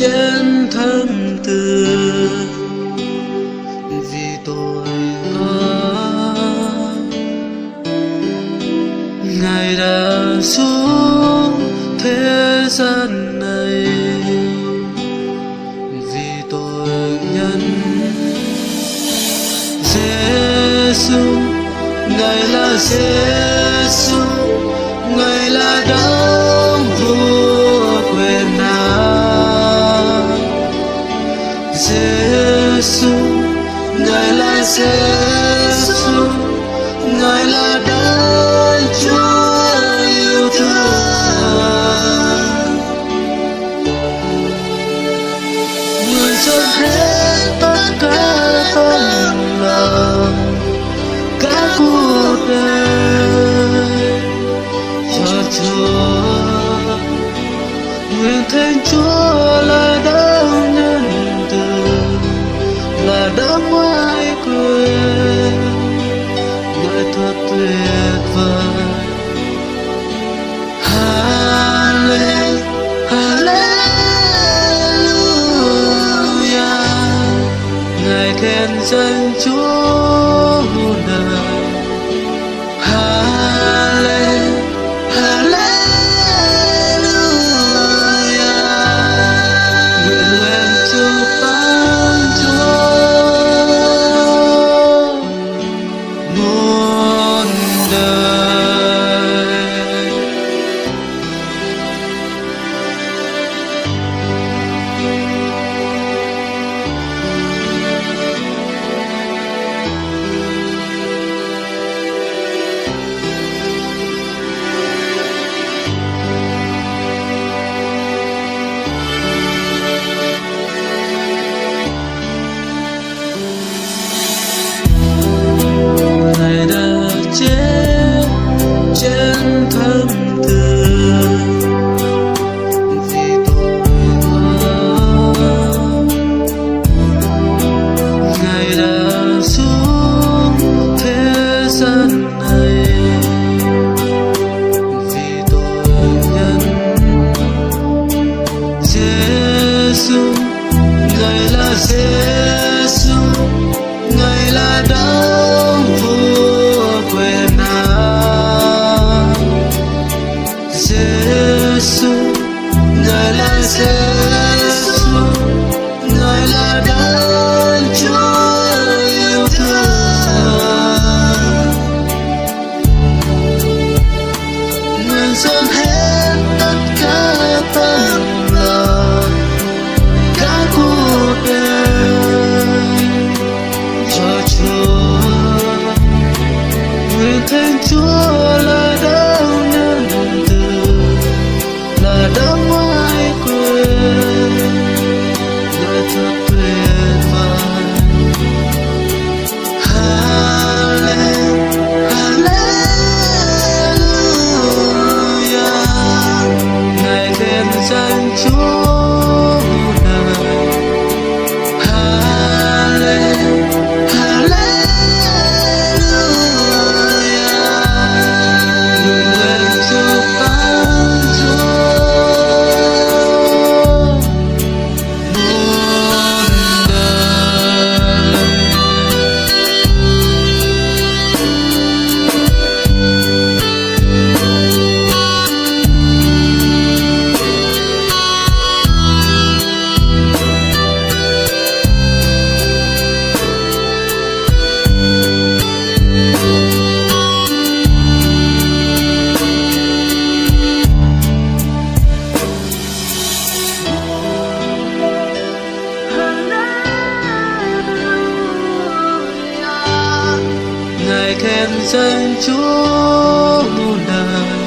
trên thân từ. Vì tội con ngài đã xuống thế gian này. Vì tội nhân? Giêsu ngài là Giêsu ngài là đấng Giêsu ngài là đấng Chúa yêu thương người cho hết tất cả tâm lòng cả cuộc đời cho Chúa nguyện thánh Chúa là Khen danh Chúa muôn đời. Halle- Giêsu Ngài là nguyện thánh Chúa Ngài khen Chúa đời